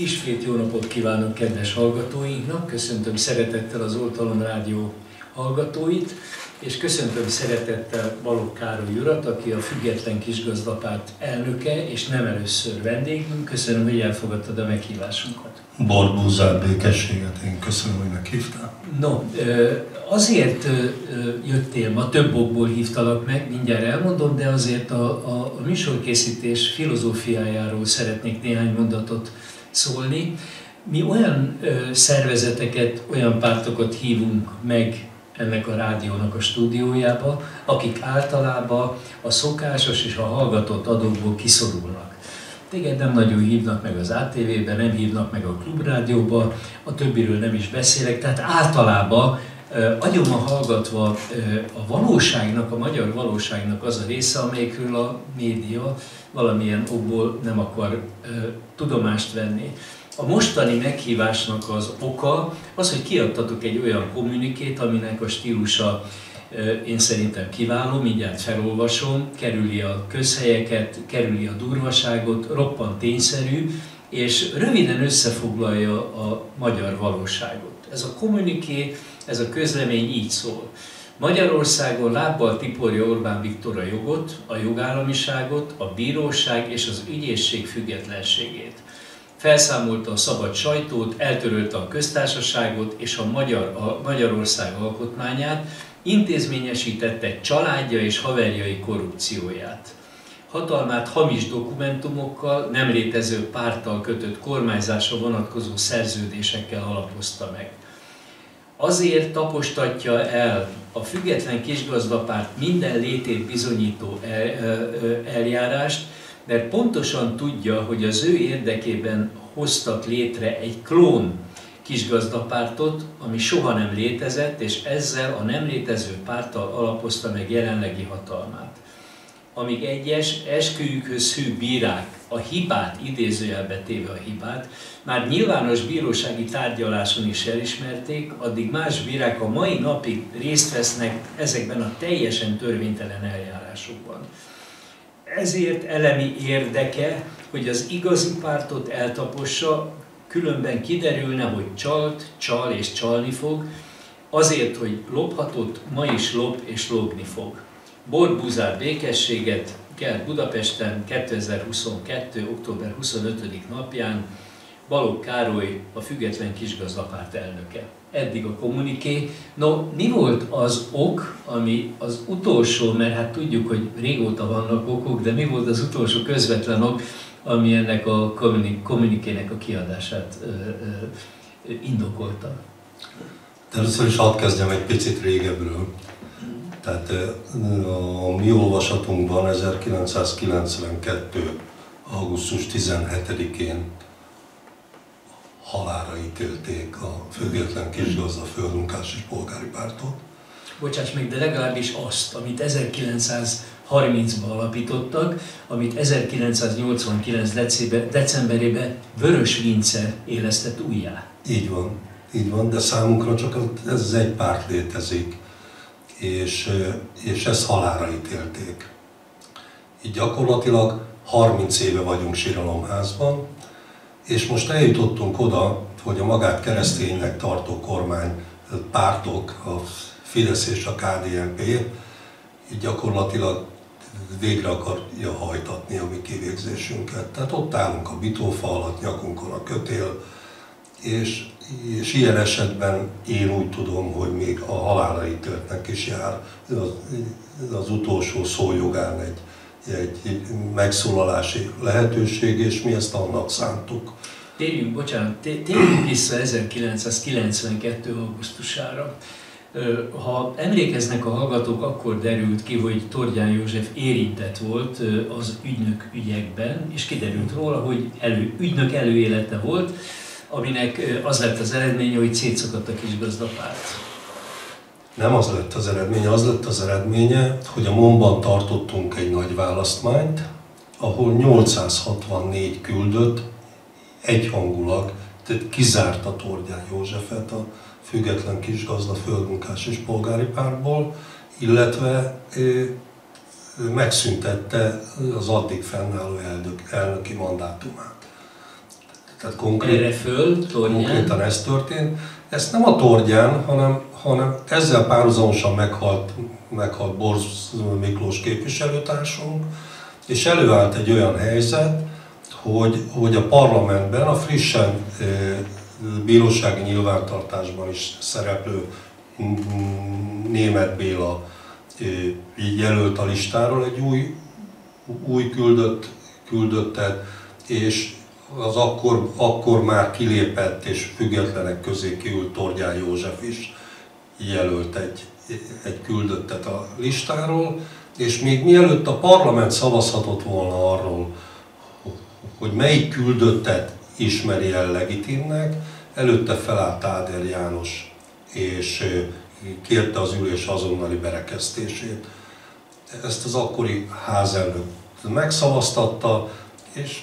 Ismét jó napot kívánok kedves hallgatóinknak, köszöntöm szeretettel az Oltalom Rádió hallgatóit, és köszöntöm szeretettel Balogh Károly urat, aki a Független Kisgazdapárt elnöke, és nem először vendégünk. Köszönöm, hogy elfogadtad a meghívásunkat. Barbúzár békességet, én köszönöm, hogy meghívtál. No, azért jöttél ma, több okból hívtalak meg, mindjárt elmondom, de azért a, a, a műsorkészítés filozófiájáról szeretnék néhány mondatot szólni. Mi olyan szervezeteket, olyan pártokat hívunk meg ennek a rádiónak a stúdiójába, akik általában a szokásos és a hallgatott adókból kiszorulnak. Téged nem nagyon hívnak meg az ATV-be, nem hívnak meg a klubrádióba, a többiről nem is beszélek, tehát általában agyomma hallgatva a valóságnak, a magyar valóságnak az a része, amelyikről a média valamilyen okból nem akar tudomást venni. A mostani meghívásnak az oka az, hogy kiadtatok egy olyan kommunikét, aminek a stílusa én szerintem kiváló, mindjárt felolvasom, kerüli a közhelyeket, kerüli a durvaságot, roppant tényszerű, és röviden összefoglalja a magyar valóságot. Ez a kommuniké, ez a közlemény így szól. Magyarországon lábbal tiporja Orbán Viktor a jogot, a jogállamiságot, a bíróság és az ügyészség függetlenségét felszámolta a szabad sajtót, eltörölte a köztársaságot és a, Magyar, a Magyarország alkotmányát, intézményesítette családja és haverjai korrupcióját. Hatalmát hamis dokumentumokkal, nem létező párttal kötött kormányzásra vonatkozó szerződésekkel alapozta meg. Azért tapostatja el a független kisgazdapárt minden létét bizonyító eljárást, mert pontosan tudja, hogy az ő érdekében hoztak létre egy klón kisgazdapártot, ami soha nem létezett, és ezzel a nem létező párttal alapozta meg jelenlegi hatalmát. Amíg egyes esküjükhöz hű bírák a hibát, idézőjelbe téve a hibát, már nyilvános bírósági tárgyaláson is elismerték, addig más bírák a mai napig részt vesznek ezekben a teljesen törvénytelen eljárásokban ezért elemi érdeke, hogy az igazi pártot eltapossa, különben kiderülne, hogy csalt, csal és csalni fog, azért, hogy lophatott, ma is lop és lopni fog. Borbuzár békességet kell Budapesten 2022. október 25. napján Balogh Károly, a Független Kisgazdapárt elnöke. Eddig a kommuniké. No, mi volt az ok, ami az utolsó, mert hát tudjuk, hogy régóta vannak okok, de mi volt az utolsó közvetlen ok, ami ennek a kommunikének a kiadását ö, ö, indokolta? Először is hadd kezdjem egy picit régebről. Tehát a mi olvasatunkban 1992. augusztus 17-én halára ítélték a független kisgazda földmunkás és polgári pártot. Bocsáss meg, de legalábbis azt, amit 1930-ban alapítottak, amit 1989. decemberében Vörös Vince élesztett újjá. Így van, így van, de számunkra csak ez az egy párt létezik, és, és ezt halára ítélték. Így gyakorlatilag 30 éve vagyunk síralomházban, és most eljutottunk oda, hogy a magát kereszténynek tartó kormány pártok, a Fidesz és a KDNP így gyakorlatilag végre akarja hajtatni a mi kivégzésünket. Tehát ott állunk a bitófa alatt, nyakunkon a kötél, és, és ilyen esetben én úgy tudom, hogy még a halára ítéltnek is jár az, az utolsó szójogán egy, egy megszólalási lehetőség, és mi ezt annak szántuk. Térjünk, bocsánat, térjünk vissza 1992. augusztusára. Ha emlékeznek a hallgatók, akkor derült ki, hogy Tordján József érintett volt az ügynök ügyekben, és kiderült róla, hogy elő, ügynök előélete volt, aminek az lett az eredménye, hogy szétszakadt a kisgazdapárt. Nem az lett az eredménye, az lett az eredménye, hogy a Momban tartottunk egy nagy választmányt, ahol 864 küldött egyhangulag, tehát kizárta Tordján Józsefet a független kisgazda földmunkás és polgári pártból, illetve megszüntette az addig fennálló elnök, elnöki mandátumát. Tehát konkrét, Erre föl, tornyán. konkrétan ez történt. Ezt nem a tornyán, hanem, hanem ezzel párhuzamosan meghalt, meghalt Borz Miklós képviselőtársunk, és előállt egy olyan helyzet, hogy, hogy a parlamentben a frissen bírósági nyilvántartásban is szereplő német Béla így jelölt a listáról egy új, új küldött, küldöttet, és az akkor, akkor már kilépett és függetlenek közé kiült Tordján József is jelölt egy, egy küldöttet a listáról, és még mielőtt a parlament szavazhatott volna arról, hogy melyik küldöttet ismeri el legitimnek, előtte felállt Áder János, és kérte az ülés azonnali berekeztését. Ezt az akkori házelnök megszavaztatta, és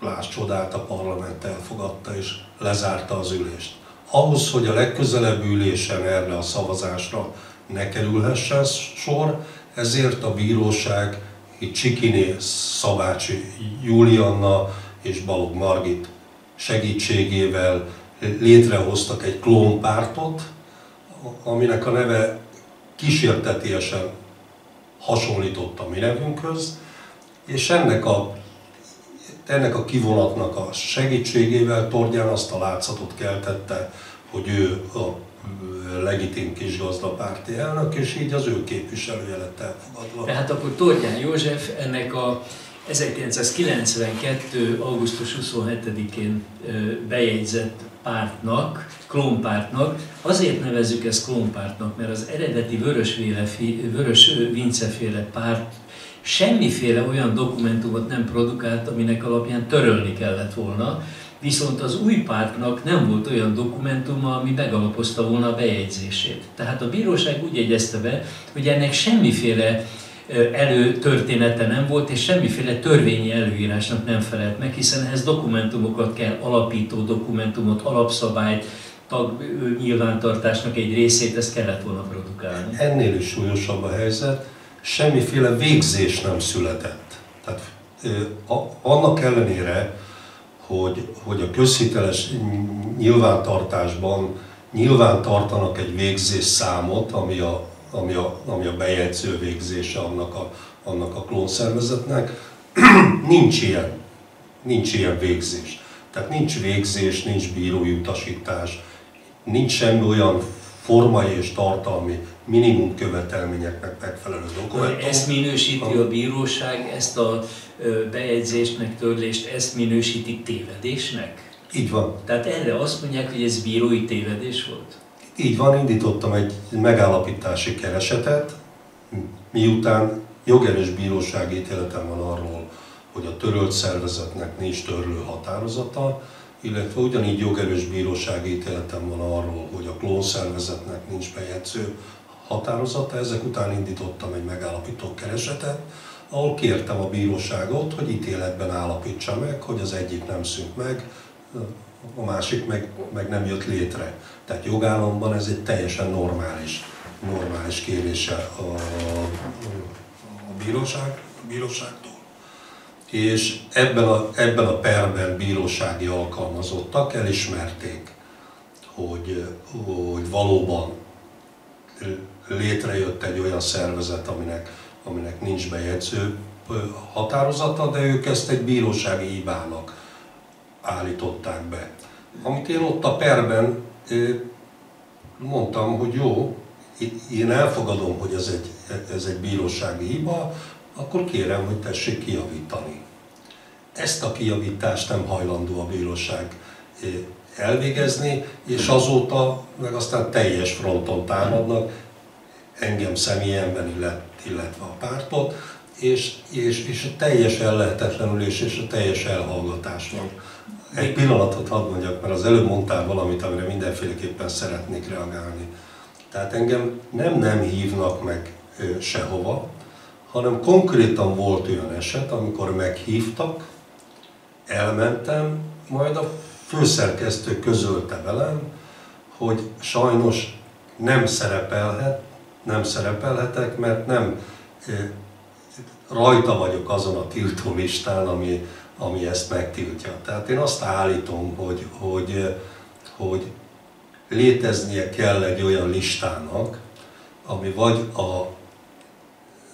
láss csodát, a parlament elfogadta és lezárta az ülést. Ahhoz, hogy a legközelebb ülésen erre a szavazásra ne kerülhessen sor, ezért a bíróság itt Csikiné Szabácsi Julianna és Balog Margit segítségével létrehoztak egy klónpártot, aminek a neve kísértetiesen hasonlított a mi nevünkhöz, és ennek a, ennek a kivonatnak a segítségével Tordján azt a látszatot keltette, hogy ő a legitim kis gazdapárti elnök, és így az ő képviselője lett elfogadva. Tehát akkor Tordján József ennek a 1992. augusztus 27-én bejegyzett pártnak, klónpártnak. Azért nevezzük ezt klónpártnak, mert az eredeti Vörös, Vörös Vinceféle párt semmiféle olyan dokumentumot nem produkált, aminek alapján törölni kellett volna, viszont az új pártnak nem volt olyan dokumentuma, ami megalapozta volna a bejegyzését. Tehát a bíróság úgy jegyezte be, hogy ennek semmiféle előtörténete nem volt, és semmiféle törvényi előírásnak nem felelt meg, hiszen ehhez dokumentumokat kell, alapító dokumentumot, alapszabályt, tag nyilvántartásnak egy részét, ezt kellett volna produkálni. Ennél is súlyosabb a helyzet, semmiféle végzés nem született. Tehát annak ellenére, hogy, hogy a közhiteles nyilvántartásban nyilván tartanak egy végzés számot, ami a ami a, ami a bejegyző végzése annak a, annak a klónszervezetnek. nincs ilyen, nincs ilyen végzés. Tehát nincs végzés, nincs bírói utasítás, nincs semmi olyan formai és tartalmi minimum követelményeknek megfelelő dokumentum. Ezt minősíti a bíróság, ezt a bejegyzésnek, törlést, ezt minősíti tévedésnek? Így van. Tehát erre azt mondják, hogy ez bírói tévedés volt? Így van, indítottam egy megállapítási keresetet, miután jogerős bírósági ítéletem van arról, hogy a törölt szervezetnek nincs törlő határozata, illetve ugyanígy jogerős bírósági ítéletem van arról, hogy a klón szervezetnek nincs bejegyző határozata. Ezek után indítottam egy megállapító keresetet, ahol kértem a bíróságot, hogy ítéletben állapítsa meg, hogy az egyik nem szűnt meg, a másik meg, meg nem jött létre. Tehát jogállamban ez egy teljesen normális, normális kérése a, a bíróság, a bíróságtól. És ebben a, ebben a perben bírósági alkalmazottak elismerték, hogy, hogy valóban létrejött egy olyan szervezet, aminek, aminek nincs bejegyző határozata, de ők ezt egy bírósági hibának állították be. Amit én ott a perben mondtam, hogy jó, én elfogadom, hogy ez egy, ez egy bírósági hiba, akkor kérem, hogy tessék kijavítani. Ezt a kijavítást nem hajlandó a bíróság elvégezni, és azóta meg aztán teljes fronton támadnak, engem személyemben, illetve a pártot, és, és, és a teljes ellehetetlenülés és a teljes elhallgatás van egy pillanatot hadd mondjak, mert az előbb mondtál valamit, amire mindenféleképpen szeretnék reagálni. Tehát engem nem nem hívnak meg sehova, hanem konkrétan volt olyan eset, amikor meghívtak, elmentem, majd a főszerkesztő közölte velem, hogy sajnos nem szerepelhet, nem szerepelhetek, mert nem rajta vagyok azon a tiltó listán, ami, ami ezt megtiltja. Tehát én azt állítom, hogy, hogy, hogy léteznie kell egy olyan listának, ami vagy a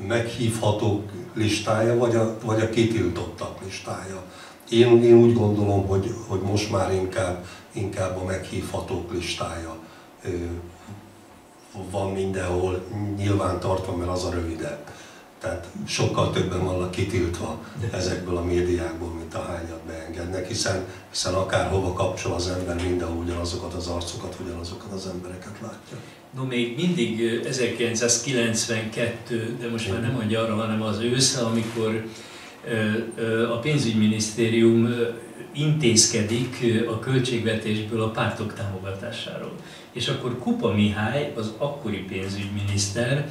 meghívhatók listája, vagy a, vagy a kitiltottak listája. Én, én úgy gondolom, hogy, hogy most már inkább, inkább a meghívhatók listája van mindenhol nyilván tartva, mert az a rövidebb. Tehát sokkal többen vannak kitiltva ezekből a médiákból, mint a hányat beengednek, hiszen, hiszen akárhova kapcsol az ember, mindenhol ugyanazokat az arcokat, ugyanazokat az embereket látja. No, még mindig 1992, de most már nem mondja arra, hanem az ősz, amikor a pénzügyminisztérium intézkedik a költségvetésből a pártok támogatásáról. És akkor Kupa Mihály, az akkori pénzügyminiszter,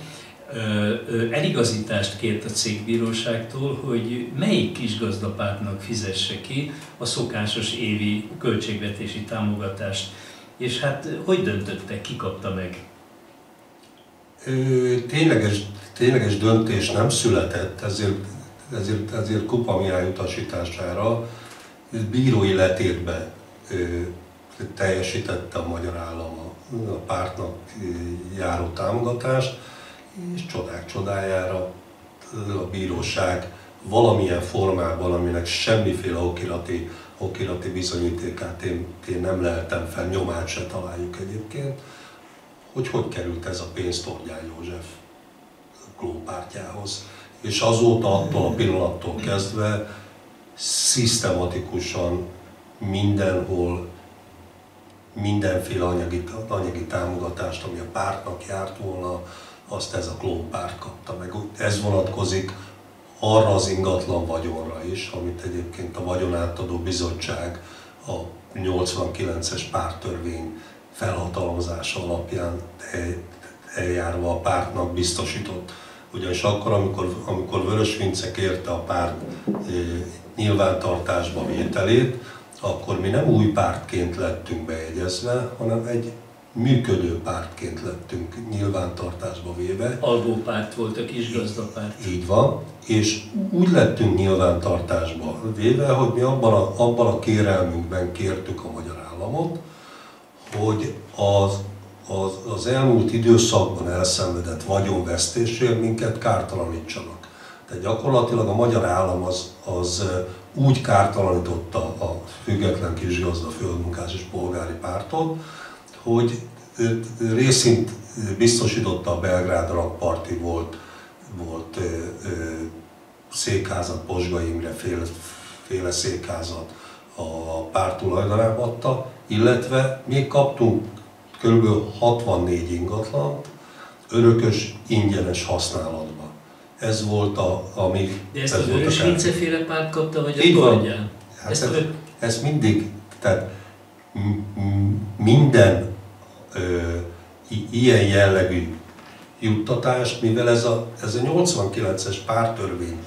eligazítást kért a cégbíróságtól, hogy melyik kis gazdapártnak fizesse ki a szokásos évi költségvetési támogatást. És hát hogy döntöttek, ki kapta meg? Tényleges, tényleges döntés nem született, ezért, ezért, ezért Kupa Mihály utasítására bírói letétbe teljesítette a magyar állam a pártnak járó támogatást és csodák csodájára a bíróság valamilyen formában, aminek semmiféle okirati, okirati bizonyítékát én, én nem lehetem fel, nyomát se találjuk egyébként, hogy hogy került ez a pénz Tordján József klópártyához. És azóta, attól a pillanattól kezdve szisztematikusan mindenhol mindenféle anyagi, anyagi támogatást, ami a pártnak járt volna, azt ez a klónpárt kapta meg. Ez vonatkozik arra az ingatlan vagyonra is, amit egyébként a vagyonátadó bizottság a 89-es pártörvény felhatalmazása alapján eljárva a pártnak biztosított. Ugyanis akkor, amikor, amikor Vörös Vince kérte a párt nyilvántartásba vételét, akkor mi nem új pártként lettünk bejegyezve, hanem egy működő pártként lettünk nyilvántartásba véve. Alvópárt volt a kis gazdapárt. Így van, és úgy lettünk nyilvántartásba véve, hogy mi abban a, abban a kérelmünkben kértük a magyar államot, hogy az, az, az elmúlt időszakban elszenvedett vagyonvesztésért minket kártalanítsanak. Tehát gyakorlatilag a magyar állam az, az úgy kártalanította a független kisgazda földmunkás és polgári pártot, hogy részint biztosította a Belgrád rakparti volt, volt székházat, Posga Imre féle, féle székházat a párt tulajdonába adta, illetve még kaptunk kb. 64 ingatlant örökös ingyenes használatba. Ez volt a, ami... De ezt az Vörös féle párt kapta, vagy Így a van. Hát ezt, ez, ez mindig, tehát minden ö, ilyen jellegű juttatást, mivel ez a, ez a 89-es pártörvény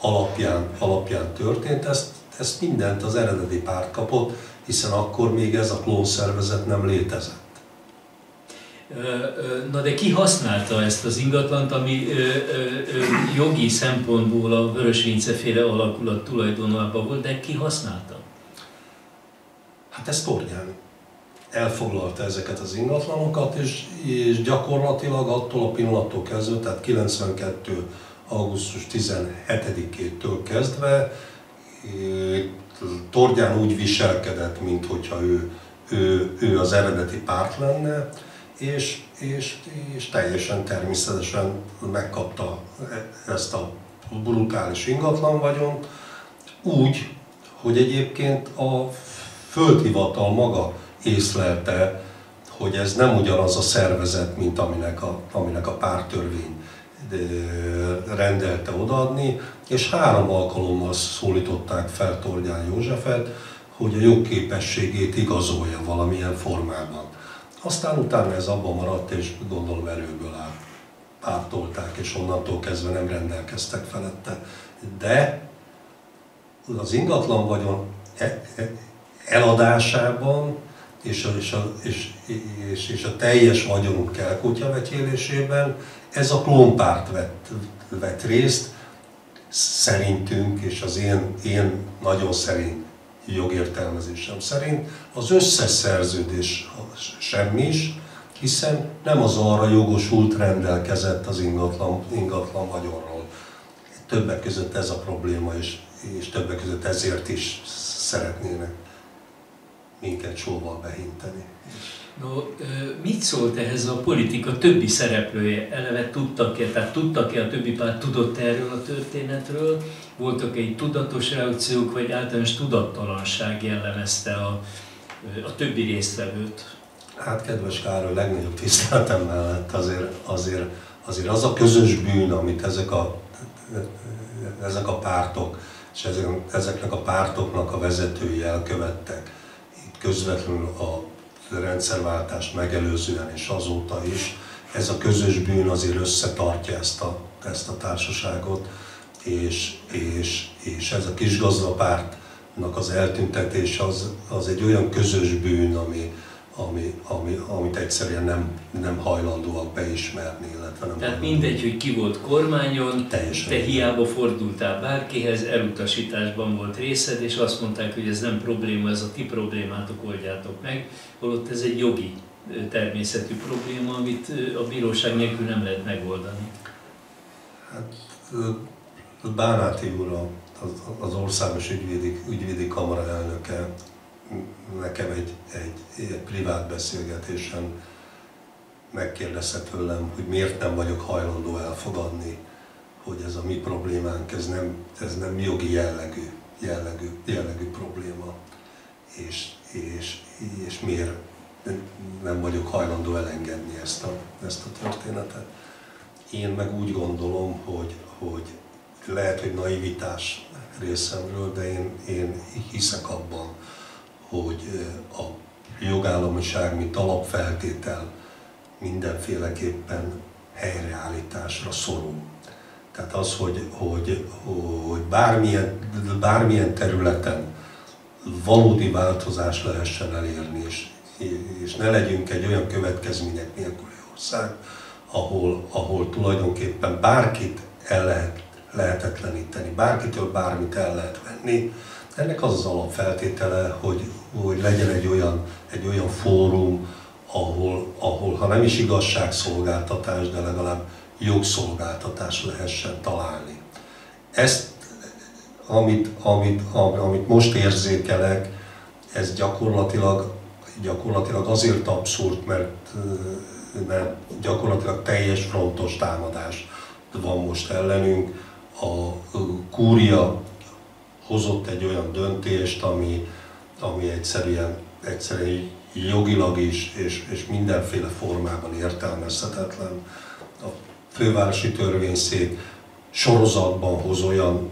alapján, alapján történt, ezt, ezt mindent az eredeti párt kapott, hiszen akkor még ez a klónszervezet nem létezett. Na de ki használta ezt az ingatlant, ami jogi szempontból a Vörös féle alakulat tulajdonában volt, de ki használta? Hát ez Tornyán elfoglalta ezeket az ingatlanokat, és, és gyakorlatilag attól a pillanattól kezdve, tehát 92. augusztus 17-től kezdve Tordján úgy viselkedett, mintha ő, ő, ő az eredeti párt lenne, és, és, és teljesen természetesen megkapta ezt a brutális ingatlan vagyont, úgy, hogy egyébként a földhivatal maga észlelte, hogy ez nem ugyanaz a szervezet, mint aminek a, aminek a pártörvény rendelte odaadni, és három alkalommal szólították fel Tordján Józsefet, hogy a jogképességét igazolja valamilyen formában. Aztán utána ez abban maradt, és gondolom erőből. Pártolták, és onnantól kezdve nem rendelkeztek felette. De az ingatlan vagyon e, e, eladásában és a, és a, és, és, és a teljes vagyonunk elkutyavetélésében ez a klónpárt vett, vett részt szerintünk, és az én, én nagyon szerint jogértelmezésem szerint az összes szerződés semmi is, hiszen nem az arra jogosult rendelkezett az ingatlan, ingatlan vagyonról. Többek között ez a probléma, és, és többek között ezért is szeretnének minket sóval behinteni. No, mit szólt ehhez a politika többi szereplője? Eleve tudtak-e, tehát tudtak-e a többi párt, tudott erről a történetről? Voltak-e egy tudatos reakciók, vagy általános tudattalanság jellemezte a, a többi résztvevőt? Hát kedves Károly, legnagyobb tiszteletem mellett azért, azért, azért az a közös bűn, amit ezek a, ezek a pártok, és ezeknek a pártoknak a vezetői elkövettek, itt közvetlenül a rendszerváltást megelőzően és azóta is, ez a közös bűn azért összetartja ezt a, ezt a társaságot, és, és, és ez a kis gazdapártnak az eltüntetés az, az egy olyan közös bűn, ami, ami, ami, amit egyszerűen nem, nem hajlandóak beismerni, illetve nem Tehát mindegy, hogy ki volt kormányon, Teljesen te hiába fordultál bárkihez, elutasításban volt részed, és azt mondták, hogy ez nem probléma, ez a ti problémátok, oldjátok meg, holott ez egy jogi természetű probléma, amit a bíróság nélkül nem lehet megoldani. Hát Bánáti úr, az, az országos ügyvédi, ügyvédi kamara elnöke nekem egy, egy, egy privát beszélgetésen megkérdezte tőlem, hogy miért nem vagyok hajlandó elfogadni, hogy ez a mi problémánk, ez nem, ez nem jogi jellegű, jellegű, jellegű probléma, és, és, és miért nem vagyok hajlandó elengedni ezt a, ezt a történetet. Én meg úgy gondolom, hogy, hogy lehet, hogy naivitás részemről, de én, én hiszek abban, hogy a jogállamiság, mint alapfeltétel mindenféleképpen helyreállításra szorul. Tehát az, hogy, hogy, hogy bármilyen, bármilyen területen valódi változás lehessen elérni, és, és ne legyünk egy olyan következmények nélküli ország, ahol, ahol tulajdonképpen bárkit el lehet lehetetleníteni, bárkitől bármit el lehet venni, ennek az az alapfeltétele, hogy, hogy legyen egy olyan, egy olyan fórum, ahol, ahol, ha nem is igazságszolgáltatás, de legalább jogszolgáltatás lehessen találni. Ezt, amit, amit, amit most érzékelek, ez gyakorlatilag, gyakorlatilag azért abszurd, mert, mert gyakorlatilag teljes frontos támadás van most ellenünk. A kúria hozott egy olyan döntést, ami, ami egyszerűen, egyszerűen jogilag is és, és mindenféle formában értelmezhetetlen. A fővárosi törvényszék sorozatban hoz olyan,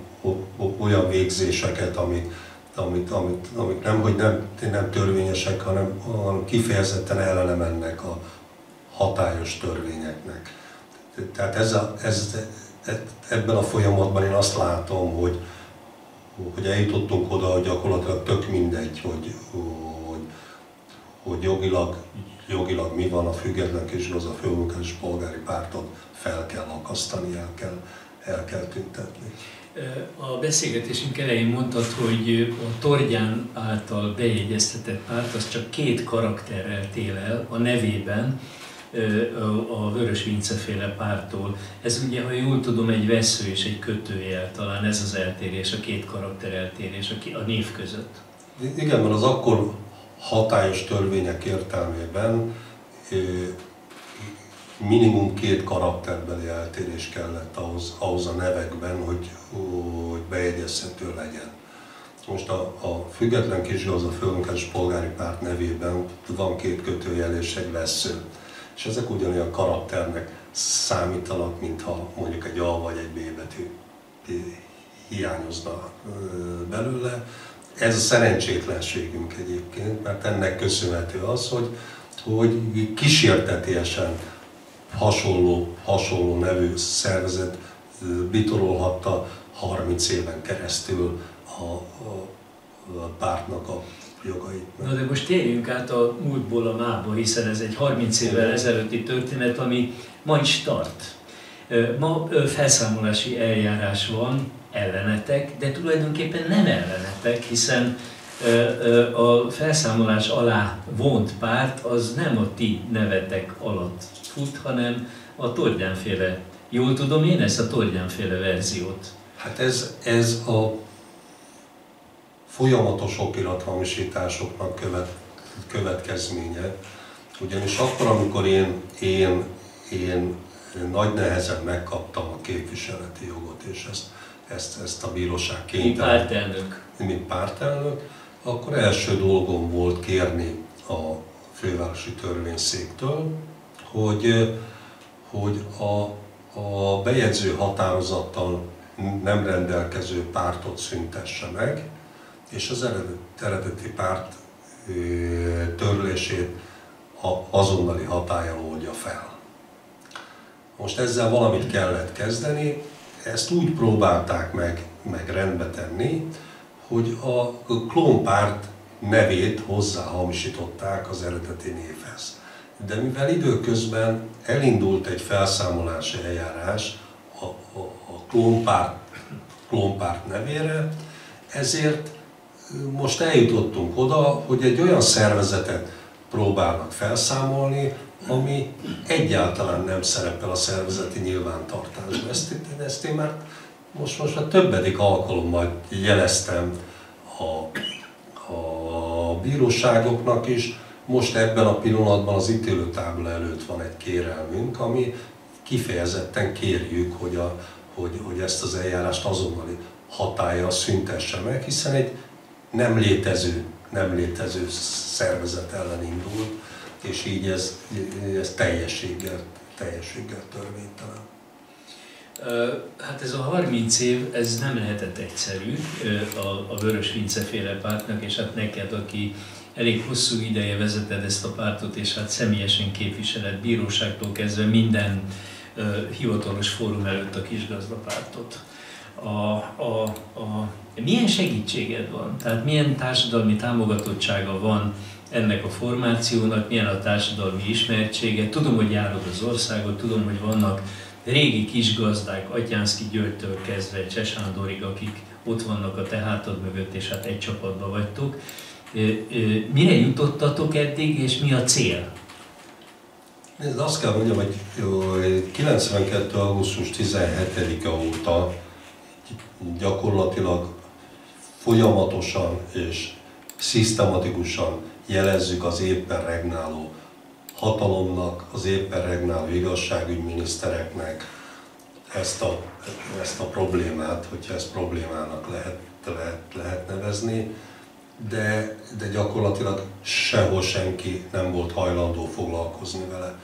olyan végzéseket, amik, amit, amit, amik nem, hogy nem, nem törvényesek, hanem, hanem kifejezetten ellene mennek a hatályos törvényeknek. Tehát ez a, ez, ebben a folyamatban én azt látom, hogy, hogy eljutottunk oda, hogy gyakorlatilag tök mindegy, hogy, hogy, hogy jogilag, jogilag mi van, a független kis az a főmunkás polgári pártot fel kell akasztani, el kell, el kell tüntetni. A beszélgetésünk elején mondtad, hogy a Torgyán által bejegyeztetett párt az csak két karakterrel tél el a nevében, a Vörös Vinceféle pártól. Ez ugye, ha jól tudom, egy vesző és egy kötőjel, talán ez az eltérés, a két karakter eltérés a név között. Igen, mert az akkor hatályos törvények értelmében minimum két karakterbeli eltérés kellett ahhoz, ahhoz a nevekben, hogy, hogy bejegyezhető legyen. Most a, a független kisgazda főmunkás polgári párt nevében van két kötőjel és egy vesző és ezek ugyanolyan karakternek számítanak, mintha mondjuk egy A vagy egy B betű hiányozna belőle. Ez a szerencsétlenségünk egyébként, mert ennek köszönhető az, hogy, hogy kísértetiesen hasonló, hasonló nevű szervezet bitorolhatta 30 éven keresztül a, a, a pártnak a jogait. Na de most térjünk át a múltból a mába, hiszen ez egy 30 évvel ezelőtti történet, ami ma is tart. Ma felszámolási eljárás van ellenetek, de tulajdonképpen nem ellenetek, hiszen a felszámolás alá vont párt az nem a ti nevetek alatt fut, hanem a Tordjánféle. Jól tudom én ezt a Tordjánféle verziót? Hát ez, ez a folyamatos okirathamisításoknak követ, következménye. Ugyanis akkor, amikor én, én, én nagy nehezen megkaptam a képviseleti jogot, és ezt, ezt, ezt a bíróság kénytelen. Mint pártelnök. Mint pártelnök, akkor első dolgom volt kérni a fővárosi törvényszéktől, hogy, hogy a, a bejegyző határozattal nem rendelkező pártot szüntesse meg, és az eredeti párt törlését azonnali hatája oldja fel. Most ezzel valamit kellett kezdeni, ezt úgy próbálták meg, meg rendbe tenni, hogy a klónpárt nevét hozzáhamisították az eredeti névhez. De mivel időközben elindult egy felszámolási eljárás a, a, a klónpárt, klónpárt nevére, ezért most eljutottunk oda, hogy egy olyan szervezetet próbálnak felszámolni, ami egyáltalán nem szerepel a szervezeti nyilvántartásban. Ezt, ezt én már most, most már többedik alkalommal jeleztem a, a bíróságoknak is. Most ebben a pillanatban az ítélőtábla előtt van egy kérelmünk, ami kifejezetten kérjük, hogy, a, hogy, hogy ezt az eljárást azonnali hatája szüntesse meg, hiszen egy nem létező, nem létező szervezet ellen indult, és így ez, ez teljességgel, teljességgel törvénytelen. Hát ez a 30 év, ez nem lehetett egyszerű a, a Vörös Vince pártnak, és hát neked, aki elég hosszú ideje vezeted ezt a pártot, és hát személyesen képviseled bíróságtól kezdve minden hivatalos fórum előtt a kisgazdapártot. A, a, a, milyen segítséged van? Tehát milyen társadalmi támogatottsága van ennek a formációnak, milyen a társadalmi ismertsége? Tudom, hogy járod az országot, tudom, hogy vannak régi kis gazdák, Atyánszki Györgytől kezdve Csesándorig, akik ott vannak a te hátad mögött, és hát egy csapatban vagytok. Mire jutottatok eddig, és mi a cél? Ez azt kell mondjam, hogy 92. augusztus 17-e óta gyakorlatilag folyamatosan és szisztematikusan jelezzük az éppen regnáló hatalomnak, az éppen regnáló igazságügyminisztereknek ezt a, ezt a problémát, hogyha ezt problémának lehet, lehet, lehet nevezni, de, de gyakorlatilag sehol senki nem volt hajlandó foglalkozni vele.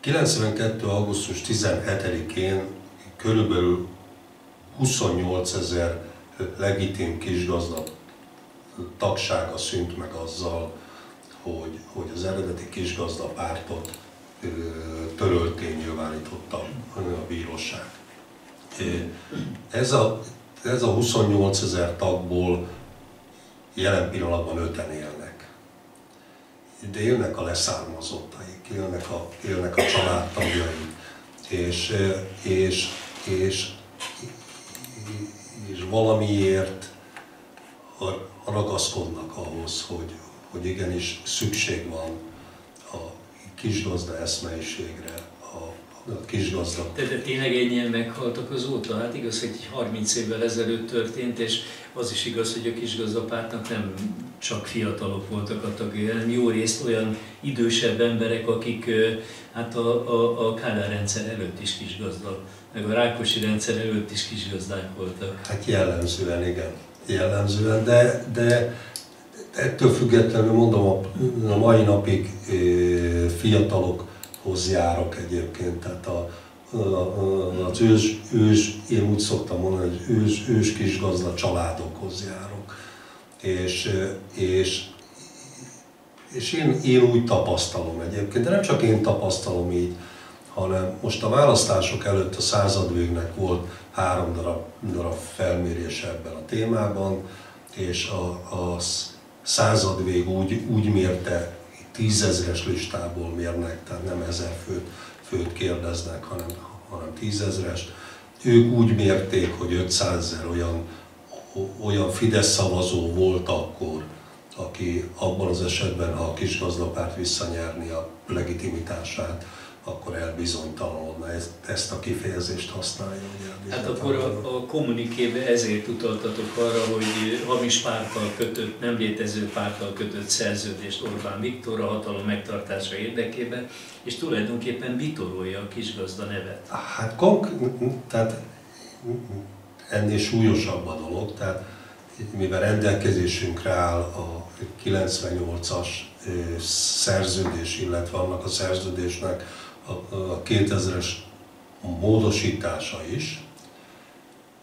92. augusztus 17-én körülbelül 28 ezer legitim kisgazda tagsága szűnt meg azzal, hogy, hogy az eredeti kisgazda pártot töröltén nyilvánította a bíróság. Ez a, ez a 28 ezer tagból jelen pillanatban öten élnek. De élnek a leszármazottaik, élnek a, élnek a családtagjai, és, és, és, és valamiért ragaszkodnak ahhoz, hogy, hogy igenis szükség van a kisgazda eszmeiségre, a, a kisgazda. De, de tényleg ennyien meghaltak azóta? Hát igaz, hogy 30 évvel ezelőtt történt, és az is igaz, hogy a kisgazdapártnak nem csak fiatalok voltak a tagjai, hanem jó részt olyan idősebb emberek, akik hát a, a, a Kádár rendszer előtt is kisgazda, meg a Rákosi rendszer előtt is kisgazdák voltak. Hát jellemzően, igen. Jellemzően, de, de ettől függetlenül mondom, a, a mai napig fiatalokhoz járok egyébként, tehát a, a, az ős, ős, én úgy szoktam mondani, hogy ős, ős kis gazda családokhoz járok. És, és, és én, én úgy tapasztalom egyébként, de nem csak én tapasztalom így, hanem most a választások előtt a századvégnek volt három darab, darab felmérése ebben a témában, és a, a századvég úgy, úgy mérte, tízezres listából mérnek, tehát nem ezer főt, főt kérdeznek, hanem, hanem tízezrest. Ők úgy mérték, hogy 500 ezer olyan, olyan Fidesz szavazó volt akkor, aki abban az esetben, ha a kisgazdapárt visszanyerni a legitimitását, akkor elbizonytalanodna. Ezt, ezt a kifejezést használja. Ugye, hát akkor a, a kommunikébe ezért utaltatok arra, hogy hamis pártal kötött, nem létező pártal kötött szerződést Orbán Viktor a hatalom megtartása érdekében, és tulajdonképpen bitorolja a kisgazda nevet. Hát konk, tehát ennél súlyosabb a dolog, tehát mivel rendelkezésünkre áll a 98-as szerződés, illetve annak a szerződésnek a 2000-es módosítása is,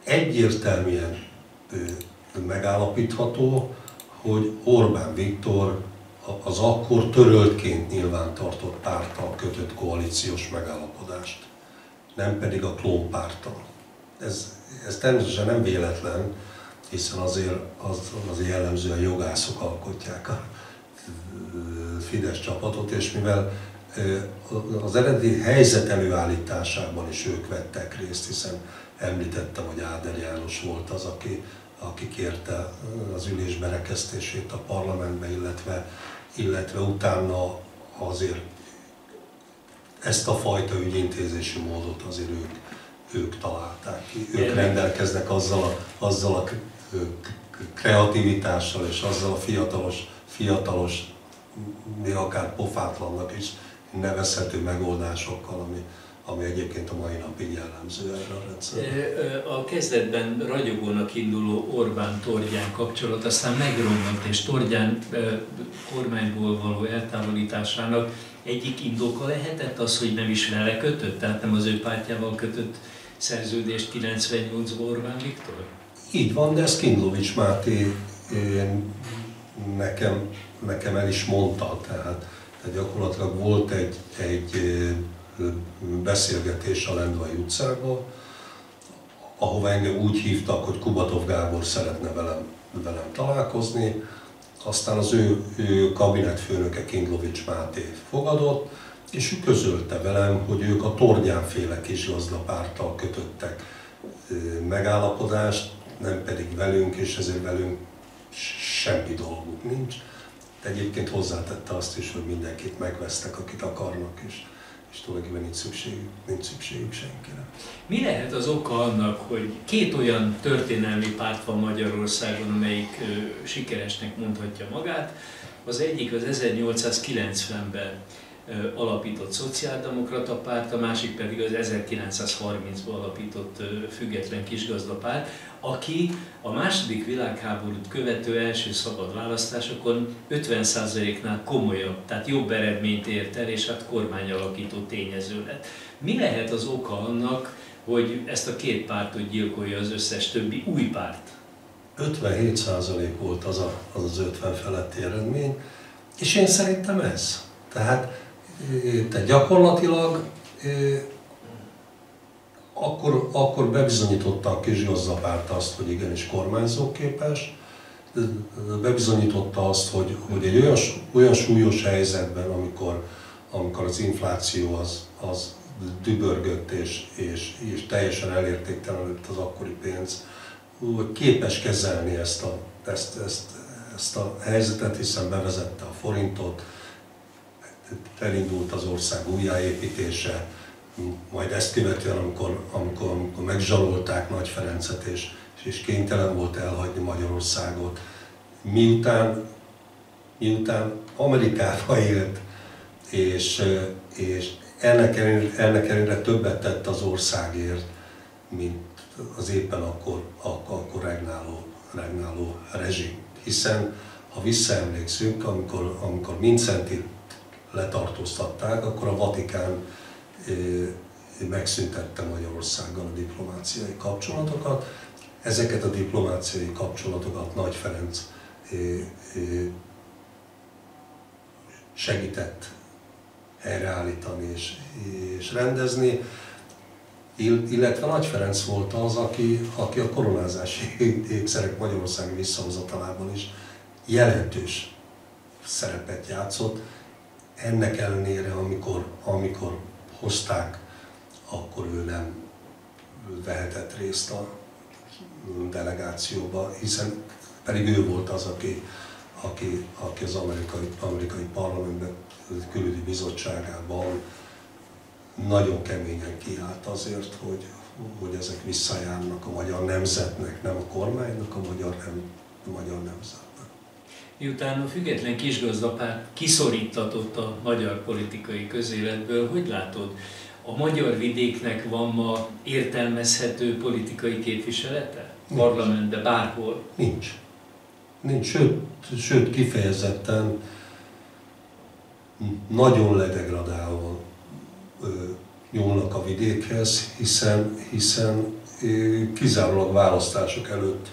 egyértelműen megállapítható, hogy Orbán Viktor az akkor töröltként nyilvántartott párttal kötött koalíciós megállapodást, nem pedig a klónpárttal. Ez, ez természetesen nem véletlen, hiszen azért az, az jellemzően jogászok alkotják a Fidesz csapatot, és mivel az eredeti helyzet előállításában is ők vettek részt, hiszen említettem, hogy Áder János volt az, aki, aki kérte az ülés berekeztését a parlamentbe, illetve, illetve utána azért ezt a fajta ügyintézési módot azért ők, ők találták ki. Ők rendelkeznek azzal a, azzal a kreativitással és azzal a fiatalos, fiatalos, még akár pofátlannak is nevezhető megoldásokkal, ami, ami egyébként a mai napig jellemző erre a rendszerre. A kezdetben ragyogónak induló Orbán-Tordján kapcsolat aztán megromlott, és Tordján kormányból való eltávolításának egyik indoka lehetett az, hogy nem is vele kötött, tehát nem az ő pártjával kötött szerződést 98-ban Orbán Viktor? Így van, de ezt Kindlovics Máté nekem, nekem el is mondta, tehát tehát gyakorlatilag volt egy, egy beszélgetés a Lendvai utcában, ahova engem úgy hívtak, hogy Kubatov Gábor szeretne velem, velem találkozni, aztán az ő, ő kabinetfőnöke Kindlovics Máté fogadott, és ő közölte velem, hogy ők a Tornyánféle kisgazdapárttal kötöttek megállapodást, nem pedig velünk, és ezért velünk semmi dolguk nincs. De egyébként hozzátette azt is, hogy mindenkit megvesztek, akit akarnak, és, és tulajdonképpen nincs szükségük, nincs szükségük senkire. Mi lehet az oka annak, hogy két olyan történelmi párt van Magyarországon, amelyik ö, sikeresnek mondhatja magát? Az egyik az 1890-ben alapított szociáldemokrata párt, a másik pedig az 1930-ban alapított független kisgazdapárt, aki a második világháborút követő első szabad választásokon 50%-nál komolyabb, tehát jobb eredményt ért el, és hát kormányalakító tényező lett. Mi lehet az oka annak, hogy ezt a két pártot gyilkolja az összes többi új párt? 57% volt az a, az, az 50 feletti eredmény, és én szerintem ez. Tehát, tehát gyakorlatilag akkor, akkor bebizonyította a kisgazdapárt azt, hogy igenis kormányzóképes, bebizonyította azt, hogy, hogy egy olyan, olyan súlyos helyzetben, amikor, amikor az infláció az, az dübörgött és, és, és teljesen elértéktelenült az akkori pénz, hogy képes kezelni ezt a, ezt, ezt, ezt a helyzetet, hiszen bevezette a forintot, elindult az ország újjáépítése, majd ezt követően, amikor, amikor, amikor megzsarolták Nagy Ferencet, és, és kénytelen volt elhagyni Magyarországot, miután, miután Amerikába élt, és, és ennek, ellenére, ennek ellenére többet tett az országért, mint az éppen akkor, akkor, akkor regnáló, regnáló rezsim. Hiszen, ha visszaemlékszünk, amikor, amikor Mincentit letartóztatták, akkor a Vatikán megszüntette Magyarországgal a diplomáciai kapcsolatokat. Ezeket a diplomáciai kapcsolatokat Nagy Ferenc segített helyreállítani és, és rendezni, illetve Nagy Ferenc volt az, aki, aki a koronázási ékszerek Magyarországi visszahozatalában is jelentős szerepet játszott. Ennek ellenére, amikor, amikor hozták akkor ő nem vehetett részt a delegációba, hiszen pedig ő volt az, aki, aki, aki az amerikai, amerikai parlamentben külügyi bizottságában nagyon keményen kiállt azért, hogy, hogy ezek visszajárnak a magyar nemzetnek, nem a kormánynak, a magyar, nem, a magyar nemzetnek. Miután a független kisgazdapárt kiszorítatott a magyar politikai közéletből, hogy látod, a magyar vidéknek van ma értelmezhető politikai képviselete? Nincs. Parlamentben, bárhol? Nincs. Nincs, sőt, sőt kifejezetten nagyon ledegradálva nyúlnak a vidékhez, hiszen, hiszen kizárólag választások előtt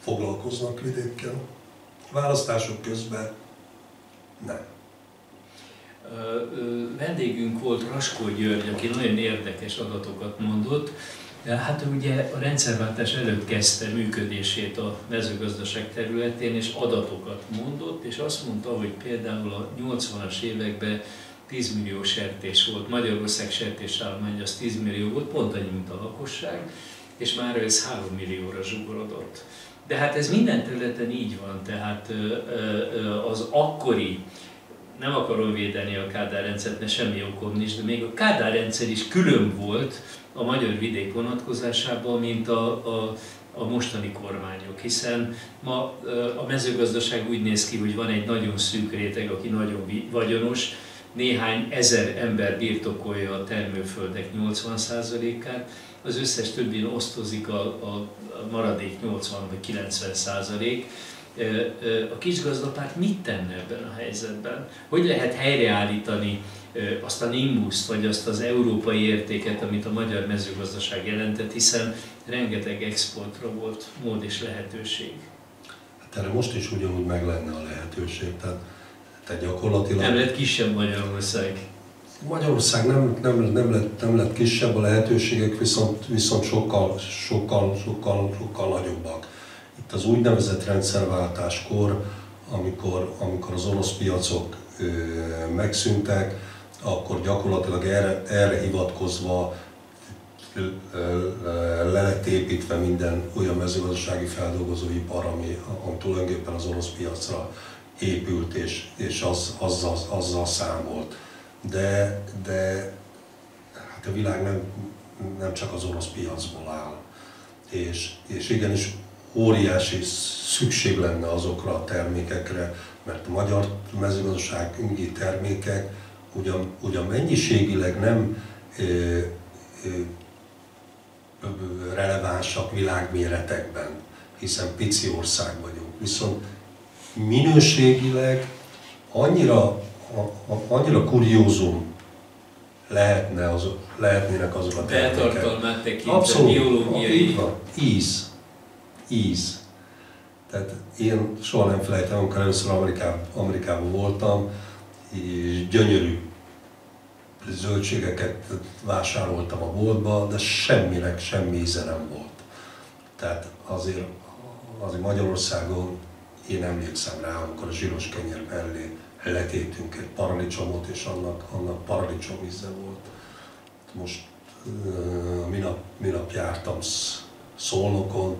foglalkoznak vidékkel. Választások közben nem. Vendégünk volt Raskó György, aki nagyon érdekes adatokat mondott. Hát ugye a rendszerváltás előtt kezdte működését a mezőgazdaság területén, és adatokat mondott, és azt mondta, hogy például a 80-as években 10 millió sertés volt, Magyarország sertésállomány az 10 millió volt, pont annyi, mint a lakosság, és már ez 3 millióra zsugorodott. De hát ez minden területen így van, tehát az akkori, nem akarom védeni a Kádár rendszert, mert semmi okom nincs, de még a Kádár rendszer is külön volt a magyar vidék vonatkozásában, mint a, a, a mostani kormányok, hiszen ma a mezőgazdaság úgy néz ki, hogy van egy nagyon szűk réteg, aki nagyon vagyonos, néhány ezer ember birtokolja a termőföldek 80%-át, az összes többin osztozik a, a maradék 80 vagy 90 százalék. A kisgazdapárt mit tenne ebben a helyzetben? Hogy lehet helyreállítani azt a nimbuszt, vagy azt az európai értéket, amit a magyar mezőgazdaság jelentett, hiszen rengeteg exportra volt mód és lehetőség. Hát erre most is ugyanúgy meg lenne a lehetőség. Tehát, tehát gyakorlatilag... Nem lett kisebb Magyarország. Magyarország nem, nem, nem, lett, nem lett kisebb, a lehetőségek viszont, viszont sokkal, sokkal, sokkal, sokkal nagyobbak. Itt az úgynevezett rendszerváltáskor, amikor, amikor az orosz piacok ö, megszűntek, akkor gyakorlatilag erre, erre hivatkozva le lett építve minden olyan mezőgazdasági feldolgozóipar, ami, ami tulajdonképpen az orosz piacra épült és, és az, azzal, azzal számolt de, de hát a világ nem, nem csak az orosz piacból áll. És, és igenis óriási szükség lenne azokra a termékekre, mert a magyar mezőgazdasági termékek ugyan, ugyan mennyiségileg nem ö, ö, relevánsak világméretekben, hiszen pici ország vagyunk, viszont minőségileg annyira annyira kuriózum lehetne az, lehetnének azok a termékek. Beltartalmát tekintve, Abszolút, biológiai. Így van. Íz. Íz. Tehát én soha nem felejtem, amikor először Amerikában, Amerikában voltam, és gyönyörű zöldségeket vásároltam a boltba, de semminek semmi íze nem volt. Tehát azért, azért Magyarországon én emlékszem rá, amikor a zsíros kenyér mellé letétünk egy paradicsomot, és annak, annak paradicsom íze volt. Most minap, minap jártam Szolnokon,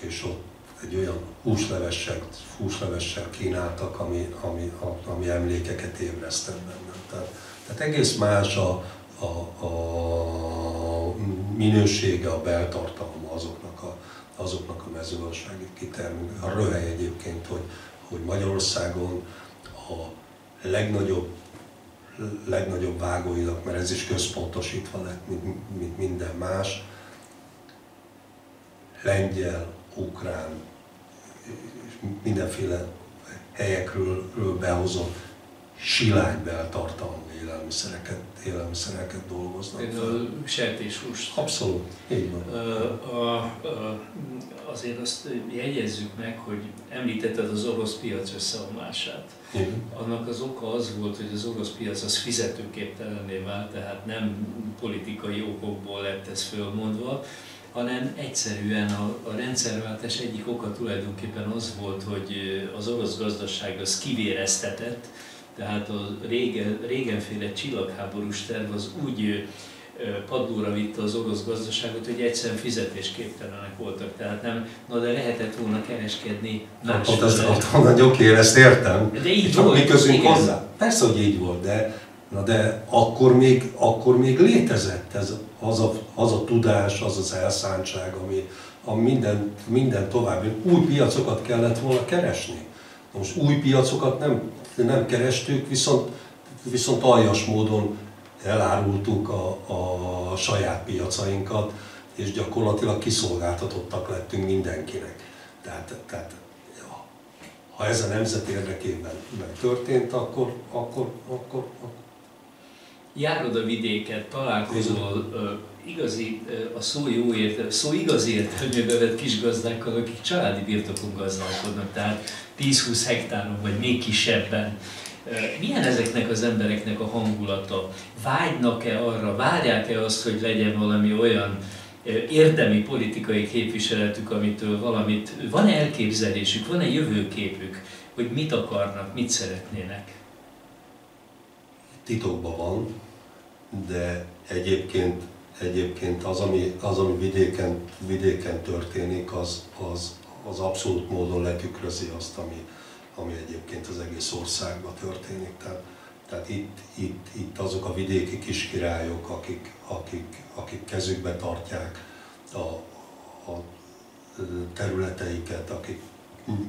és ott egy olyan húslevessel, húslevessel kínáltak, ami, ami, ami emlékeket ébresztett bennem. Tehát, tehát egész más a, a, a minősége, a beltartalma azoknak a, azoknak a mezőgazdasági kitermelők. A röhely egyébként, hogy, hogy Magyarországon a legnagyobb, legnagyobb vágóinak, mert ez is központosítva lett, mint, mint minden más, lengyel, ukrán, mindenféle helyekről behozott silány beltartalmú élelmiszereket, élelmiszereket dolgoznak. Például sertéshúst. Abszolút, így van. A, a, azért azt jegyezzük meg, hogy említetted az orosz piac összeomlását. Igen. Annak az oka az volt, hogy az orosz piac az fizetőképtelenné vált, tehát nem politikai okokból lett ez fölmondva, hanem egyszerűen a, a rendszerváltás egyik oka tulajdonképpen az volt, hogy az orosz gazdaság az kivéreztetett, Tehát a régen, régenféle csillagháborús terv az úgy padlóra vitte az orosz gazdaságot, hogy egyszerűen fizetésképtelenek voltak. Tehát nem, na de lehetett volna kereskedni más. Pont ezt akartam mondani, oké, ezt értem. De így Csak volt, mi közünk igen. hozzá. Persze, hogy így volt, de, na de akkor, még, akkor még létezett ez, az, a, az a tudás, az az elszántság, ami, a minden, minden további. Új piacokat kellett volna keresni. Most új piacokat nem, nem kerestük, viszont, viszont aljas módon elárultuk a, a saját piacainkat, és gyakorlatilag kiszolgáltatottak lettünk mindenkinek. Tehát, tehát ha ez a nemzet érdekében megtörtént, akkor, akkor, akkor, akkor Járod a vidéket, találkozol igazi, a szó jó érte, szó igazi értelmében vett kisgazdákkal, akik családi birtokon gazdálkodnak, tehát 10-20 hektáron vagy még kisebben. Milyen ezeknek az embereknek a hangulata? Vágynak-e arra, várják-e azt, hogy legyen valami olyan érdemi politikai képviseletük, amitől valamit, van-e elképzelésük, van-e jövőképük, hogy mit akarnak, mit szeretnének? Titokban van, de egyébként, egyébként az, ami, az, ami vidéken, vidéken történik, az, az, az abszolút módon letükrözi azt, ami, ami egyébként az egész országban történik. Tehát, tehát itt, itt, itt azok a vidéki kiskirályok, akik, akik, akik kezükbe tartják a, a területeiket, akik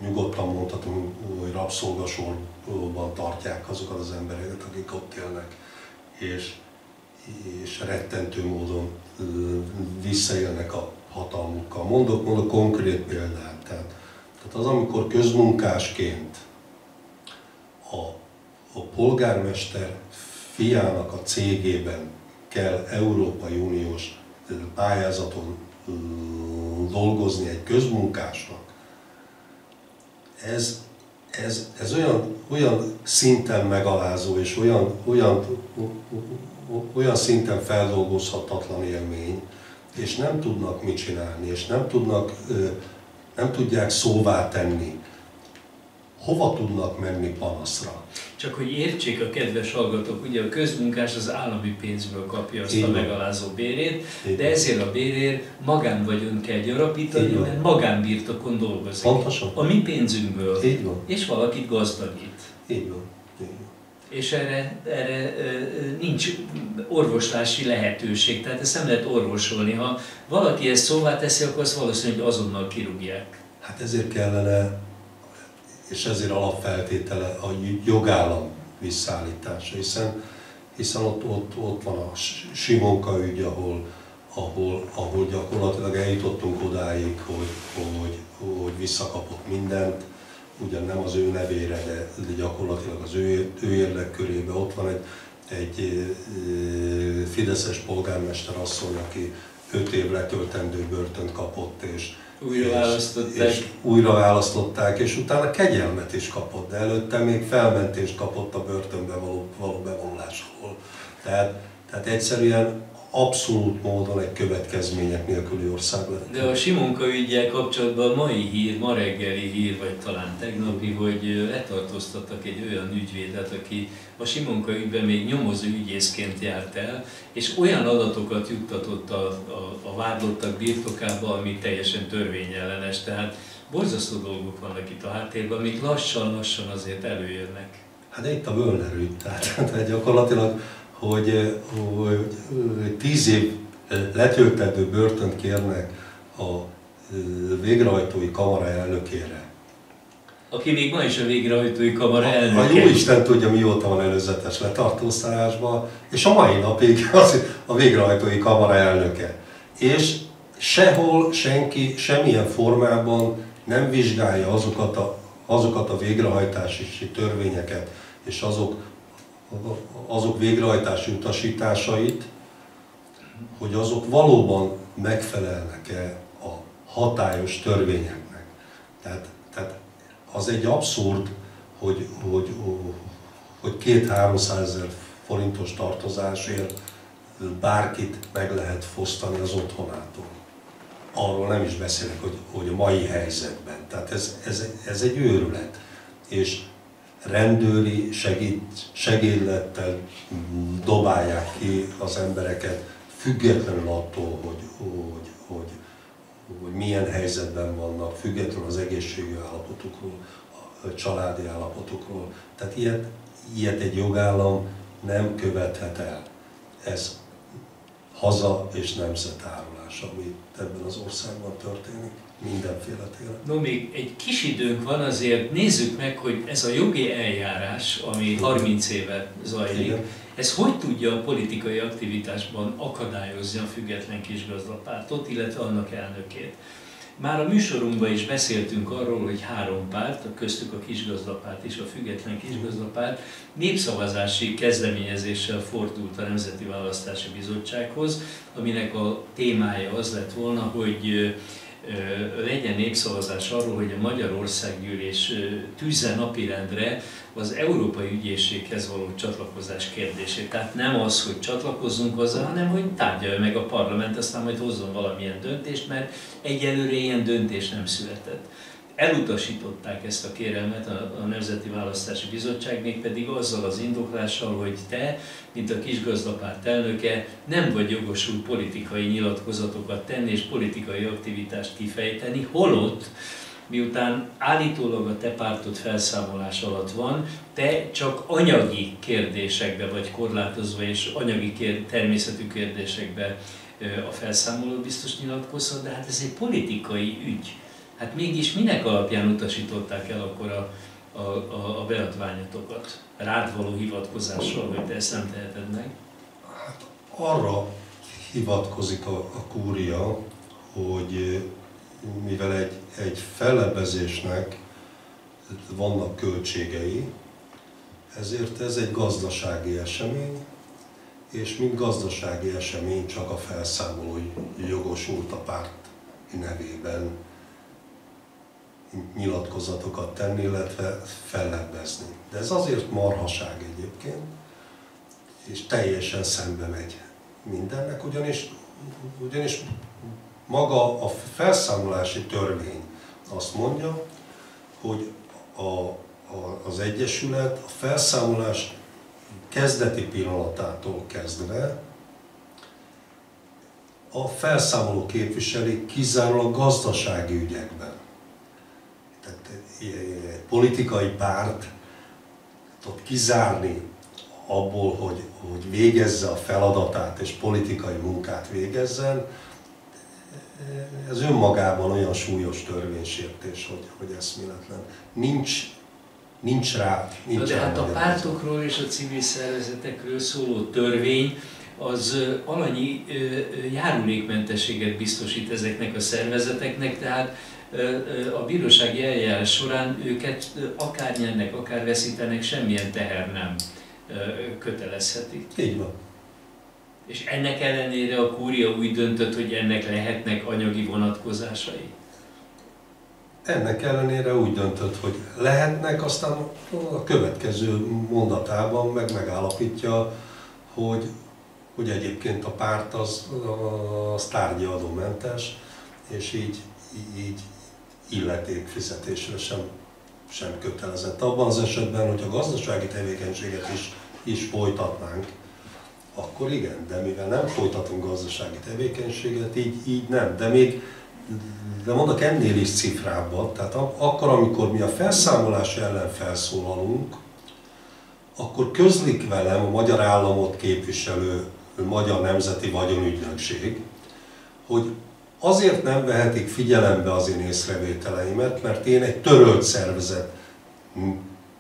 nyugodtan mondhatunk, hogy rabszolgasorban tartják azokat az embereket, akik ott élnek, és, és rettentő módon visszaélnek a hatalmukkal. Mondok, mondok konkrét példát. Tehát tehát az, amikor közmunkásként a, a polgármester fiának a cégében kell Európai Uniós pályázaton dolgozni egy közmunkásnak, ez, ez, ez olyan, olyan szinten megalázó és olyan, olyan, olyan szinten feldolgozhatatlan élmény, és nem tudnak mit csinálni, és nem tudnak nem tudják szóvá tenni. Hova tudnak menni panaszra? Csak hogy értsék a kedves hallgatók, ugye a közmunkás az állami pénzből kapja azt Igen. a megalázó bérét, Igen. de ezért a bérért magánvagyon kell gyarapítani, Igen. mert magánbirtokon dolgozik. Pontosan. A mi pénzünkből. Igen. És valakit gazdagít. Igen és erre, erre nincs orvoslási lehetőség, tehát ezt nem lehet orvosolni. Ha valaki ezt szóvá teszi, akkor azt valószínűleg azonnal kirúgják. Hát ezért kellene, és ezért alapfeltétele a jogállam visszaállítása, hiszen, hiszen ott, ott, ott van a Simonka ügy, ahol, ahol, ahol gyakorlatilag eljutottunk odáig, hogy, hogy, hogy visszakapott mindent, ugyan nem az ő nevére, de, de gyakorlatilag az ő, ő érdekkörébe. Ott van egy, egy Fideszes polgármester asszony, aki öt év letöltendő börtönt kapott, és újra választották. És, újra választották, és utána kegyelmet is kapott, de előtte még felmentést kapott a börtönbe való, való bevonulásról. Tehát, tehát egyszerűen abszolút módon egy következmények nélküli ország lett. De a Simonka ügyel kapcsolatban mai hír, ma reggeli hír, vagy talán tegnapi, hogy letartóztattak egy olyan ügyvédet, aki a Simonka ügyben még nyomozó ügyészként járt el, és olyan adatokat juttatott a, a, a vádlottak birtokába, ami teljesen törvényellenes. Tehát borzasztó dolgok vannak itt a háttérben, amik lassan-lassan azért előjönnek. Hát itt a Völner ügy, tehát, tehát gyakorlatilag hogy, hogy tíz év letöltető börtönt kérnek a végrehajtói kamara elnökére. Aki még ma is a végrehajtói kamara elnöke. A jó Isten tudja, mióta van előzetes letartóztatásban, és a mai napig az a végrehajtói kamara elnöke. És sehol senki semmilyen formában nem vizsgálja azokat a, azokat a végrehajtási törvényeket, és azok azok végrehajtási utasításait, hogy azok valóban megfelelnek-e a hatályos törvényeknek. Tehát, tehát az egy abszurd, hogy, hogy, hogy két-háromszázezer forintos tartozásért bárkit meg lehet fosztani az otthonától. Arról nem is beszélek, hogy, hogy a mai helyzetben. Tehát ez, ez, ez egy őrület. És rendőri segít, segédlettel dobálják ki az embereket, függetlenül attól, hogy, hogy, hogy, hogy milyen helyzetben vannak, függetlenül az egészségű állapotukról, a családi állapotukról. Tehát ilyet, ilyet egy jogállam nem követhet el. Ez haza és nemzetárulás, ami ebben az országban történik mindenféle téren. No, még egy kis időnk van, azért nézzük meg, hogy ez a jogi eljárás, ami 30 éve zajlik, Igen. ez hogy tudja a politikai aktivitásban akadályozni a független kisgazdapártot, illetve annak elnökét. Már a műsorunkban is beszéltünk arról, hogy három párt, a köztük a kisgazdapárt és a független kisgazdapárt népszavazási kezdeményezéssel fordult a Nemzeti Választási Bizottsághoz, aminek a témája az lett volna, hogy legyen népszavazás arról, hogy a Magyarországgyűlés tűzze napirendre az Európai Ügyészséghez való csatlakozás kérdését. Tehát nem az, hogy csatlakozzunk hozzá, hanem hogy tárgyalja meg a parlament, aztán majd hozzon valamilyen döntést, mert egyelőre ilyen döntés nem született elutasították ezt a kérelmet a, a Nemzeti Választási Bizottság, mégpedig azzal az indoklással, hogy te, mint a kisgazdapárt elnöke, nem vagy jogosult politikai nyilatkozatokat tenni és politikai aktivitást kifejteni, holott miután állítólag a te pártod felszámolás alatt van, te csak anyagi kérdésekbe vagy korlátozva és anyagi kér, természetű kérdésekbe a felszámoló biztos nyilatkozhat, de hát ez egy politikai ügy Hát mégis minek alapján utasították el akkor a, a, a, a beadványatokat? Rád való hivatkozással, hogy te ezt nem teheted meg? Hát arra hivatkozik a, a kúria, hogy mivel egy, egy fellebezésnek vannak költségei, ezért ez egy gazdasági esemény, és mint gazdasági esemény csak a felszámoló jogosult a párt nevében nyilatkozatokat tenni, illetve fellebbezni. De ez azért marhaság egyébként, és teljesen szembe megy mindennek, ugyanis, ugyanis maga a felszámolási törvény azt mondja, hogy a, a, az Egyesület a felszámolás kezdeti pillanatától kezdve a felszámoló képviseli kizárólag gazdasági ügyekben. Egy politikai párt tud kizárni abból, hogy, hogy végezze a feladatát és politikai munkát végezzen, ez önmagában olyan súlyos törvénysértés, hogy, hogy eszméletlen. Nincs, nincs rá, nincs De hát a pártokról és a civil szervezetekről szóló törvény az alanyi járulékmentességet biztosít ezeknek a szervezeteknek, tehát a bírósági eljárás során őket akár nyernek, akár veszítenek, semmilyen teher nem kötelezheti. Így van. És ennek ellenére a kúria úgy döntött, hogy ennek lehetnek anyagi vonatkozásai? Ennek ellenére úgy döntött, hogy lehetnek, aztán a következő mondatában meg megállapítja, hogy, hogy egyébként a párt az, az tárgyi és így, így illetékfizetésre sem, sem kötelezett. Abban az esetben, hogy a gazdasági tevékenységet is, is folytatnánk, akkor igen, de mivel nem folytatunk gazdasági tevékenységet, így, így nem. De még, de mondok ennél is cifrábban, tehát akkor, amikor mi a felszámolás ellen felszólalunk, akkor közlik velem a magyar államot képviselő Magyar Nemzeti Vagyonügynökség, hogy Azért nem vehetik figyelembe az én észrevételeimet, mert én egy törölt szervezet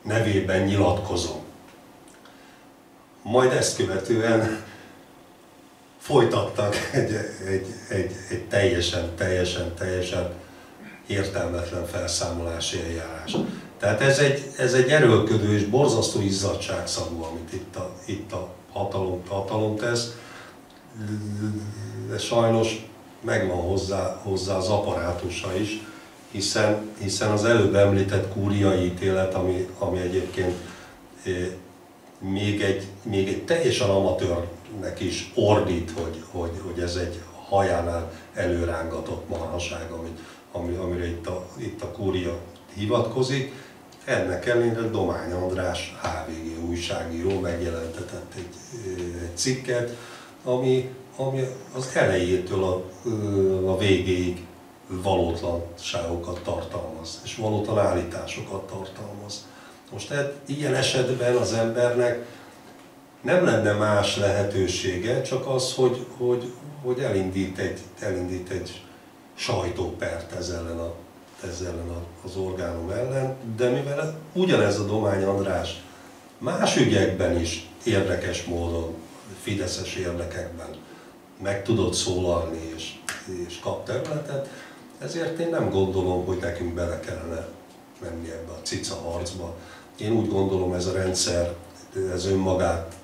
nevében nyilatkozom. Majd ezt követően folytattak egy, egy, egy, egy teljesen, teljesen, teljesen értelmetlen felszámolási eljárás. Tehát ez egy, ez egy erőlködő és borzasztó izzadságszagú, amit itt a, itt a hatalom, hatalom tesz. De sajnos megvan hozzá, hozzá az apparátusa is, hiszen, hiszen az előbb említett kúriai ítélet, ami, ami egyébként még egy, még egy teljesen amatőrnek is ordít, hogy, hogy, hogy ez egy hajánál előrángatott marhaság, amit, ami, amire itt a, itt a kúria hivatkozik. ennek ellenére Domány András, HVG újságíró megjelentetett egy, egy cikket, ami, ami az elejétől a, a végéig valótlanságokat tartalmaz, és valótlan állításokat tartalmaz. Most hát, ilyen esetben az embernek nem lenne más lehetősége, csak az, hogy, hogy, hogy elindít, egy, elindít egy sajtópert ez ellen, a, ez ellen az orgánum ellen, de mivel ugyanez a Domány András más ügyekben is érdekes módon, fideszes érdekekben meg tudott szólalni és, és kap területet, ezért én nem gondolom, hogy nekünk bele kellene menni ebbe a cica harcba. Én úgy gondolom, ez a rendszer, ez önmagát,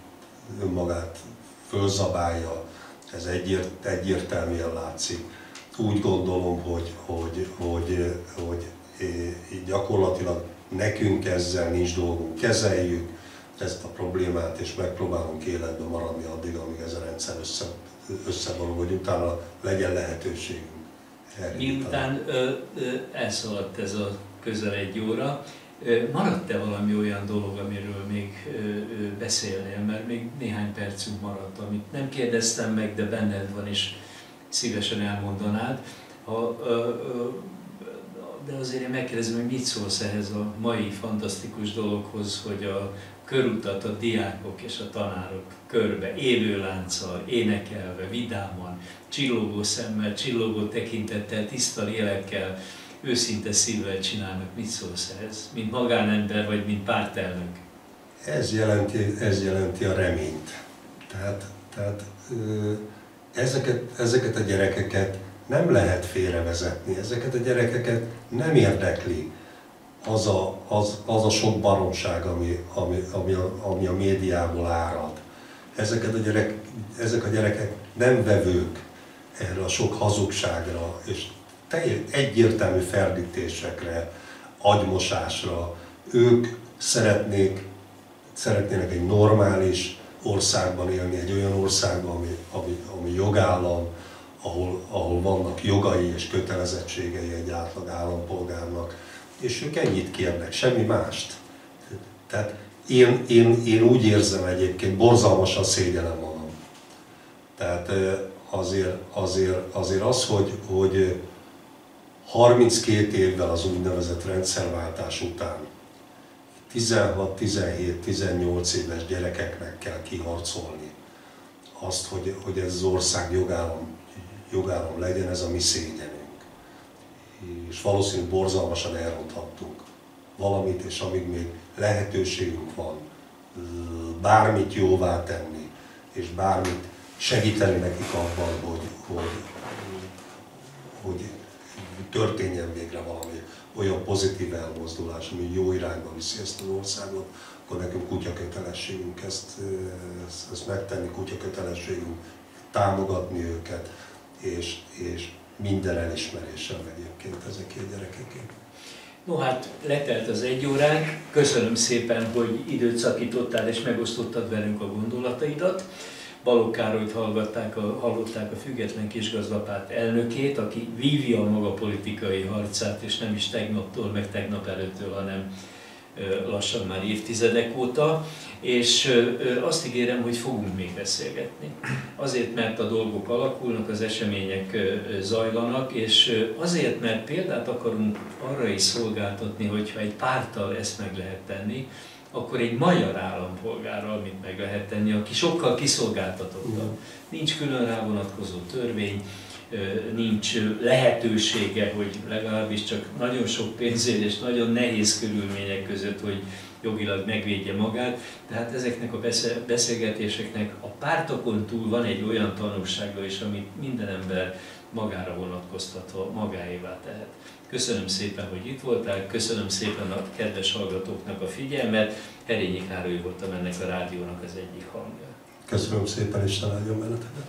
önmagát fölzabálja, ez egyért, egyértelműen látszik. Úgy gondolom, hogy, hogy, hogy, hogy, hogy gyakorlatilag nekünk ezzel nincs dolgunk, kezeljük ezt a problémát, és megpróbálunk életben maradni addig, amíg ez a rendszer össze, összevaló, hogy utána legyen lehetőségünk. Miután ö, ö, elszaladt ez a közel egy óra, Maradt-e valami olyan dolog, amiről még beszélnél, mert még néhány percünk maradt, amit nem kérdeztem meg, de benned van, és szívesen elmondanád. De azért én megkérdezem, hogy mit szólsz ehhez a mai fantasztikus dologhoz, hogy a körutat a diákok és a tanárok körbe, élő lánccal, énekelve, vidáman, csillogó szemmel, csillogó tekintettel, tiszta lélekkel, őszinte szívvel csinálnak. Mit szólsz ehhez? Mint magánember, vagy mint pártelnök? Ez jelenti, ez jelenti a reményt. Tehát, tehát ezeket, ezeket a gyerekeket nem lehet félrevezetni, ezeket a gyerekeket nem érdekli az a, az, az a sok baromság, ami, ami, ami, a, ami a médiából árad. Ezeket a gyerek, ezek a gyerekek nem vevők erre a sok hazugságra, és egyértelmű ferdítésekre, agymosásra. Ők szeretnék, szeretnének egy normális országban élni, egy olyan országban, ami, ami, ami jogállam, ahol, ahol vannak jogai és kötelezettségei egy átlag állampolgárnak, és ők ennyit kérnek, semmi mást. Tehát én, én, én úgy érzem egyébként, borzalmasan szégyelem magam. Tehát azért, azért, azért az, hogy, hogy 32 évvel az úgynevezett rendszerváltás után 16, 17, 18 éves gyerekeknek kell kiharcolni azt, hogy, hogy ez az ország jogállam, jogállam legyen, ez a mi szégyenünk. És valószínűleg borzalmasan elronthattunk valamit, és amíg még lehetőségünk van bármit jóvá tenni, és bármit segíteni nekik abban, hogy, hogy, hogy történjen végre valami olyan pozitív elmozdulás, ami jó irányba viszi ezt az országot, akkor nekünk kutya kötelességünk ezt, ezt, megtenni, kutya kötelességünk támogatni őket, és, és minden elismeréssel egyébként ezekért gyerekekért. No hát, letelt az egy óránk. Köszönöm szépen, hogy időt szakítottál és megosztottad velünk a gondolataidat. Balogh Károlyt hallgatták a, hallották a Független Kisgazdapárt elnökét, aki vívja a maga politikai harcát, és nem is tegnaptól, meg tegnap előttől, hanem lassan már évtizedek óta, és azt ígérem, hogy fogunk még beszélgetni. Azért, mert a dolgok alakulnak, az események zajlanak, és azért, mert példát akarunk arra is szolgáltatni, hogyha egy párttal ezt meg lehet tenni, akkor egy magyar állampolgárral mit meg lehet tenni, aki sokkal kiszolgáltatottabb. Nincs külön rá vonatkozó törvény, nincs lehetősége, hogy legalábbis csak nagyon sok pénzért és nagyon nehéz körülmények között, hogy jogilag megvédje magát. Tehát ezeknek a beszélgetéseknek a pártokon túl van egy olyan tanulsága is, amit minden ember magára vonatkoztatva magáévá tehet. Köszönöm szépen, hogy itt voltál, köszönöm szépen a kedves hallgatóknak a figyelmet. Herényi Károly voltam ennek a rádiónak az egyik hangja. Köszönöm szépen, és találjon benneteket.